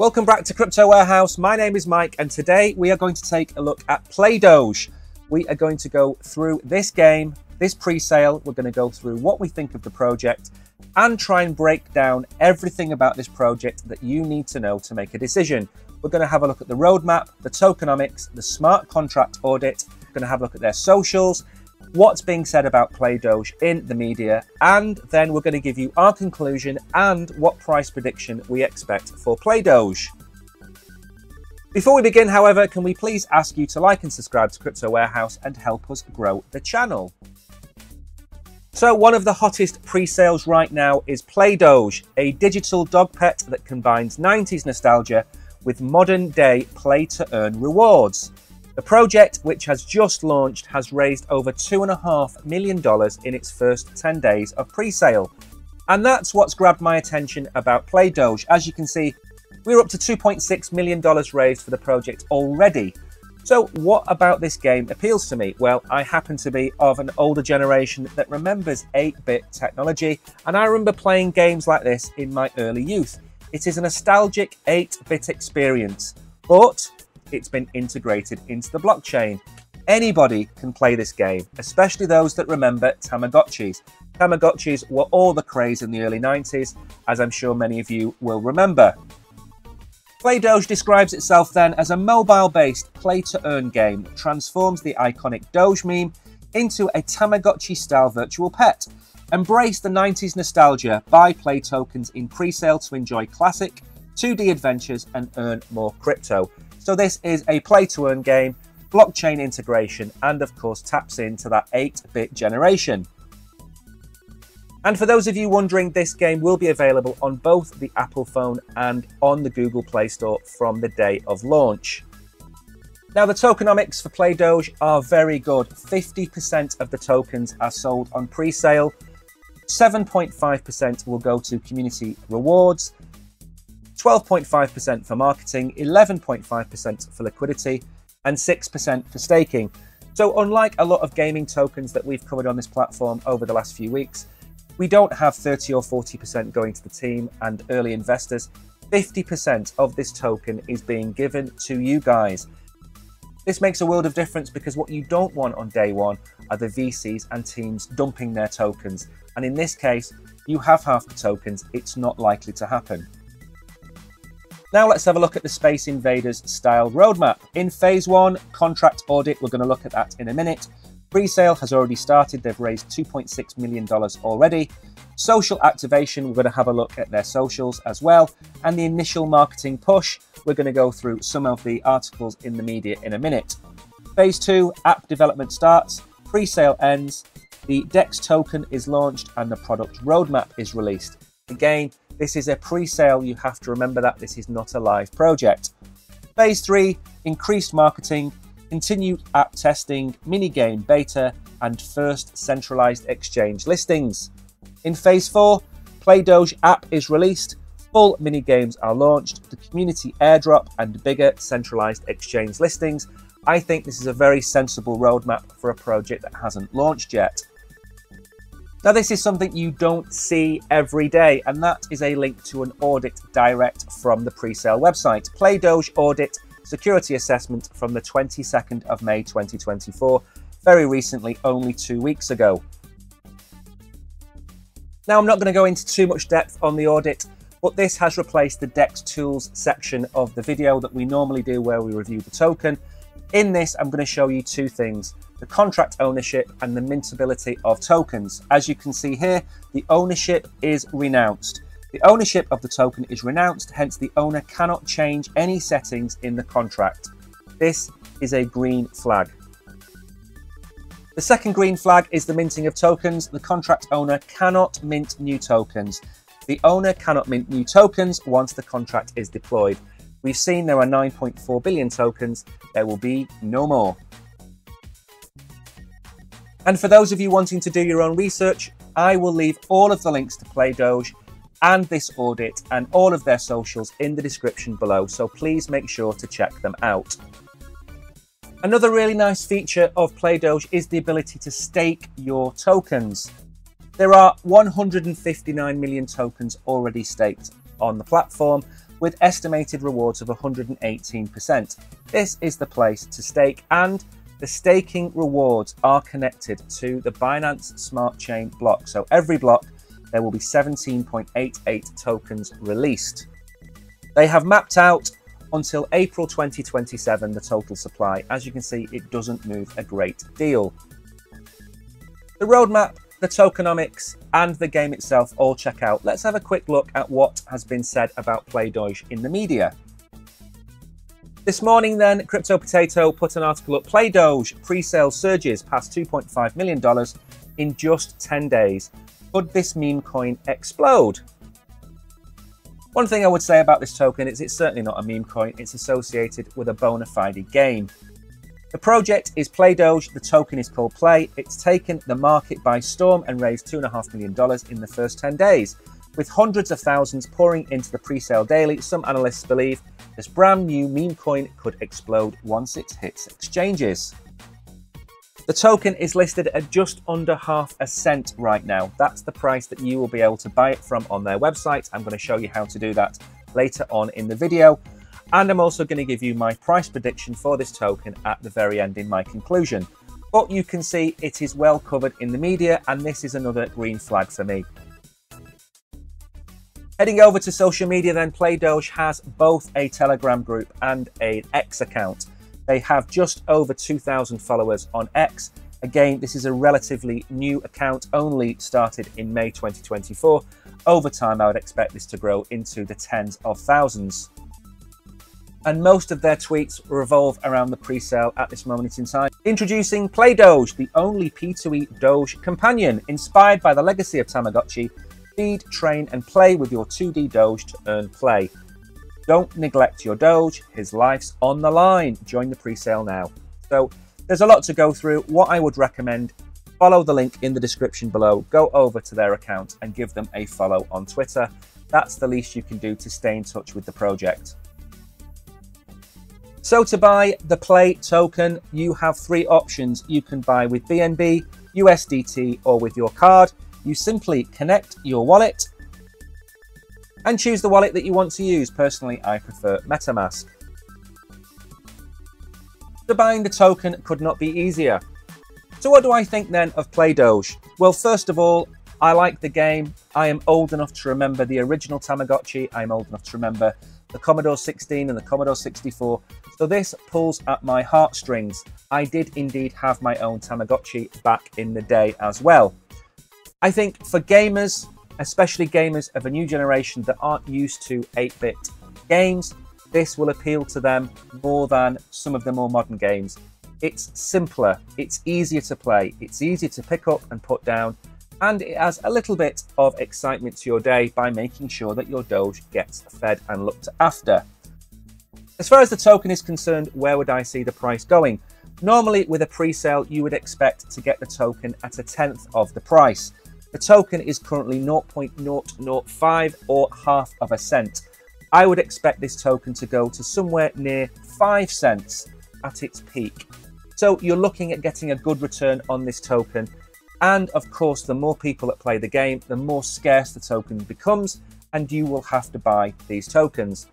Welcome back to Crypto Warehouse. My name is Mike, and today we are going to take a look at PlayDoge. We are going to go through this game, this pre-sale. We're going to go through what we think of the project and try and break down everything about this project that you need to know to make a decision. We're going to have a look at the roadmap, the tokenomics, the smart contract audit. We're going to have a look at their socials, what's being said about PlayDoge in the media, and then we're going to give you our conclusion and what price prediction we expect for PlayDoge. Before we begin, however, can we please ask you to like and subscribe to Crypto Warehouse and help us grow the channel? So one of the hottest pre-sales right now is PlayDoge, a digital dog pet that combines 90s nostalgia with modern day play to earn rewards. The project, which has just launched, has raised over $2.5 million in its first 10 days of pre-sale. And that's what's grabbed my attention about PlayDoge. As you can see, we're up to $2.6 million raised for the project already. So what about this game appeals to me? Well, I happen to be of an older generation that remembers 8-bit technology, and I remember playing games like this in my early youth. It is a nostalgic 8-bit experience, but it's been integrated into the blockchain. Anybody can play this game, especially those that remember Tamagotchis. Tamagotchis were all the craze in the early 90s, as I'm sure many of you will remember. PlayDoge describes itself then as a mobile-based play-to-earn game that transforms the iconic Doge meme into a Tamagotchi-style virtual pet. Embrace the 90s nostalgia, buy play tokens in pre-sale to enjoy classic 2D adventures and earn more crypto. So this is a play to earn game, blockchain integration, and of course taps into that 8-bit generation. And for those of you wondering, this game will be available on both the Apple phone and on the Google Play Store from the day of launch. Now, the tokenomics for PlayDoge are very good. 50% of the tokens are sold on pre sale, 7.5% will go to community rewards, 12.5% for marketing, 11.5% for liquidity, and 6% for staking. So, unlike a lot of gaming tokens that we've covered on this platform over the last few weeks, we don't have 30 or 40% going to the team and early investors. 50% of this token is being given to you guys. This makes a world of difference because what you don't want on day one are the VCs and teams dumping their tokens. And in this case, you have half the tokens, it's not likely to happen. Now let's have a look at the Space Invaders style roadmap. In phase one, contract audit, we're going to look at that in a minute. Pre-sale has already started. They've raised $2.6 million already. Social activation, we're going to have a look at their socials as well. And the initial marketing push, we're going to go through some of the articles in the media in a minute. Phase two, app development starts. Pre-sale ends. The DEX token is launched and the product roadmap is released. Again, this is a pre-sale. You have to remember that this is not a live project. Phase three, increased marketing, continued app testing, mini game beta, and first centralized exchange listings. In phase four, PlayDoge app is released, full mini games are launched, the community airdrop, and bigger centralized exchange listings. I think this is a very sensible roadmap for a project that hasn't launched yet. Now, this is something you don't see every day, and that is a link to an audit direct from the pre-sale website. PlayDoge audit security assessment from the 22nd of May 2024, very recently, only two weeks ago. Now, I'm not going to go into too much depth on the audit, but this has replaced the DEX Tools section of the video that we normally do where we review the token. In this, I'm going to show you two things the contract ownership and the mintability of tokens. As you can see here, the ownership is renounced. The ownership of the token is renounced, hence the owner cannot change any settings in the contract. This is a green flag. The second green flag is the minting of tokens. The contract owner cannot mint new tokens. The owner cannot mint new tokens once the contract is deployed. We've seen there are 9.4 billion tokens. There will be no more. And for those of you wanting to do your own research, I will leave all of the links to PlayDoge and this audit and all of their socials in the description below, so please make sure to check them out. Another really nice feature of PlayDoge is the ability to stake your tokens. There are 159 million tokens already staked on the platform, with estimated rewards of 118%. This is the place to stake and the staking rewards are connected to the Binance Smart Chain block. So every block, there will be 17.88 tokens released. They have mapped out until April 2027 the total supply. As you can see, it doesn't move a great deal. The roadmap, the tokenomics, and the game itself all check out. Let's have a quick look at what has been said about Play Doge in the media. This morning, then, Crypto Potato put an article up Play Doge pre sale surges past $2.5 million in just 10 days. Could this meme coin explode? One thing I would say about this token is it's certainly not a meme coin, it's associated with a bona fide game. The project is Play Doge, the token is called Play. It's taken the market by storm and raised $2.5 million in the first 10 days. With hundreds of thousands pouring into the pre-sale daily, some analysts believe this brand new meme coin could explode once it hits exchanges. The token is listed at just under half a cent right now. That's the price that you will be able to buy it from on their website. I'm going to show you how to do that later on in the video. And I'm also going to give you my price prediction for this token at the very end in my conclusion. But you can see it is well covered in the media and this is another green flag for me. Heading over to social media then, PlayDoge has both a Telegram group and an X account. They have just over 2,000 followers on X. Again, this is a relatively new account, only started in May 2024. Over time, I would expect this to grow into the tens of thousands. And most of their tweets revolve around the pre-sale at this moment in time. Introducing Play Doge, the only P2E Doge companion, inspired by the legacy of Tamagotchi. Feed, train, and play with your 2D Doge to earn play. Don't neglect your Doge. His life's on the line. Join the pre-sale now. So there's a lot to go through. What I would recommend, follow the link in the description below. Go over to their account and give them a follow on Twitter. That's the least you can do to stay in touch with the project. So to buy the Play token, you have three options. You can buy with BNB, USDT, or with your card. You simply connect your wallet and choose the wallet that you want to use. Personally, I prefer MetaMask. The buying the token could not be easier. So what do I think then of PlayDoge? Well, first of all, I like the game. I am old enough to remember the original Tamagotchi. I'm old enough to remember the Commodore 16 and the Commodore 64. So this pulls at my heartstrings. I did indeed have my own Tamagotchi back in the day as well. I think for gamers, especially gamers of a new generation that aren't used to 8-bit games, this will appeal to them more than some of the more modern games. It's simpler, it's easier to play, it's easier to pick up and put down, and it adds a little bit of excitement to your day by making sure that your Doge gets fed and looked after. As far as the token is concerned, where would I see the price going? Normally, with a pre sale, you would expect to get the token at a tenth of the price. The token is currently 0.005 or half of a cent. I would expect this token to go to somewhere near 5 cents at its peak. So you're looking at getting a good return on this token. And of course, the more people that play the game, the more scarce the token becomes, and you will have to buy these tokens.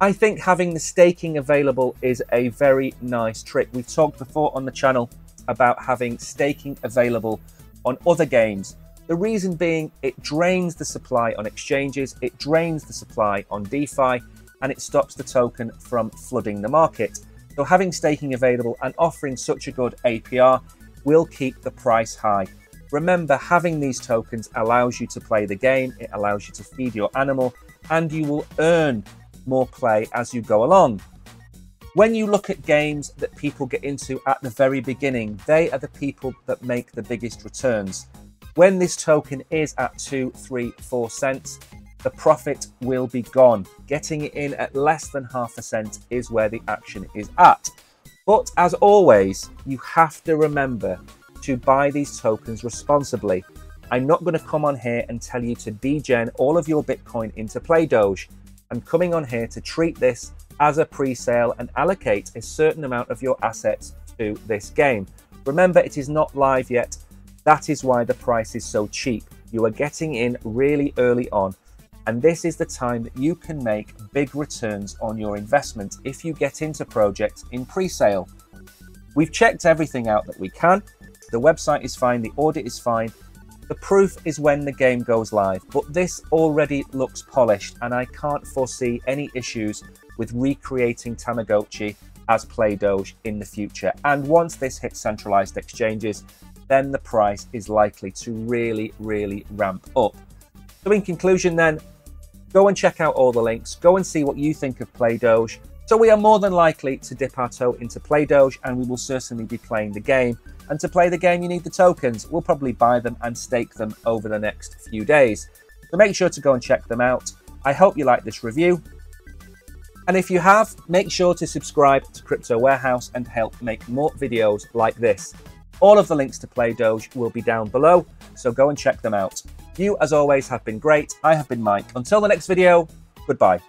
I think having the staking available is a very nice trick. We've talked before on the channel about having staking available on other games the reason being it drains the supply on exchanges, it drains the supply on DeFi, and it stops the token from flooding the market. So having staking available and offering such a good APR will keep the price high. Remember, having these tokens allows you to play the game, it allows you to feed your animal, and you will earn more play as you go along. When you look at games that people get into at the very beginning, they are the people that make the biggest returns. When this token is at two, three, four cents, the profit will be gone. Getting it in at less than half a cent is where the action is at. But as always, you have to remember to buy these tokens responsibly. I'm not going to come on here and tell you to degen all of your Bitcoin into Play Doge. I'm coming on here to treat this as a pre-sale and allocate a certain amount of your assets to this game. Remember, it is not live yet. That is why the price is so cheap. You are getting in really early on. And this is the time that you can make big returns on your investment if you get into projects in pre sale. We've checked everything out that we can. The website is fine, the audit is fine. The proof is when the game goes live, but this already looks polished, and I can't foresee any issues with recreating Tamagotchi as Play Doge in the future. And once this hits centralized exchanges, then the price is likely to really, really ramp up. So, in conclusion, then, go and check out all the links, go and see what you think of Play Doge. So, we are more than likely to dip our toe into Play Doge, and we will certainly be playing the game. And to play the game, you need the tokens. We'll probably buy them and stake them over the next few days. So, make sure to go and check them out. I hope you like this review. And if you have, make sure to subscribe to Crypto Warehouse and help make more videos like this. All of the links to Play Doge will be down below, so go and check them out. You, as always, have been great. I have been Mike. Until the next video, goodbye.